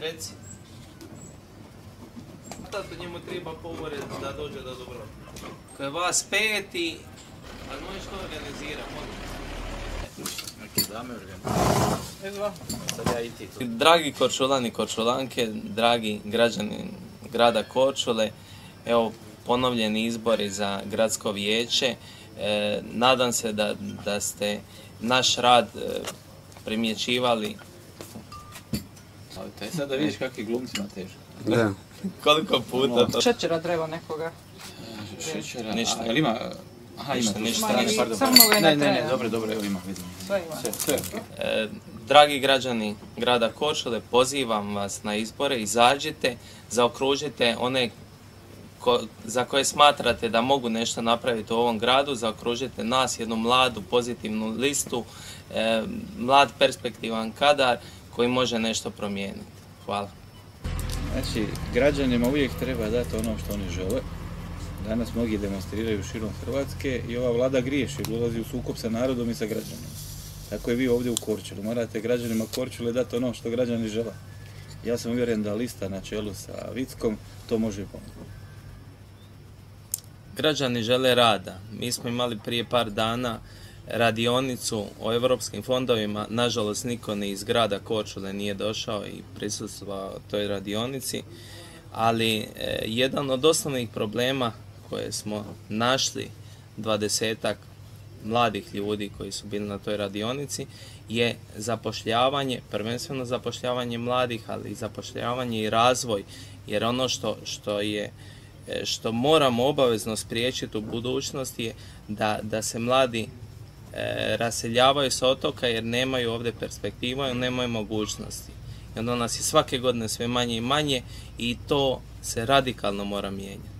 Reci. Tato njemu treba povoriti da dođe do dobro. Ko je vas peti, ali možeš to organizirati. Dragi Korčulani i Korčulanke, dragi građani grada Korčule, evo ponovljeni izbori za gradsko vijeće. E, nadam se da, da ste naš rad e, primjećivali Ali te sad da vidiš kakvi glumcima teže. Da. koliko puta to... Šećera treba nekoga. Šećera, Ništa. a, jel ima... Aha, ima tu ništa, ništa. Samo Ne, ne ne, dobro, dobro, evo ima, vidim. Sve ima. Sve, sve. E, dragi građani grada Korčule, pozivam vas na izbore, izađite, zaokružite one ko- za koje smatrate da mogu nešto napraviti u ovom gradu, zaokružite nas, jednu mladu, pozitivnu listu, e, mlad perspektivan kadar koji može nešto promijeniti. Hvala. Znači, građanima uvijek treba dati ono što oni žele. Danas mnogi demonstriraju širom Hrvatske i ova vlada griješi, ulazi u sukob sa narodom i sa građanima. Tako i vi ovdje u Korčulu. Morate građanima Korčule dati ono što građani žele. Ja sam uvjeren da lista na čelu sa Vickom to može pomoći. Građani žele rada. Mi smo imali prije par dana radionicu o europskim fondovima. Nažalost, niko ni iz grada Korčule nije došao i prisustvovao toj radionici. Ali e, jedan od osnovnih problema koje smo našli dvadesetak mladih ljudi koji su bili na toj radionici je zapošljavanje, prvenstveno zapošljavanje mladih, ali i zapošljavanje i razvoj. Jer ono što, što je e, što moramo obavezno spriječiti u budućnosti je da, da se mladi e, raseljavaju sa otoka jer nemaju ovdje perspektiva i nemaju mogućnosti. I onda nas je svake godine sve manje i manje i to se radikalno mora mijenjati.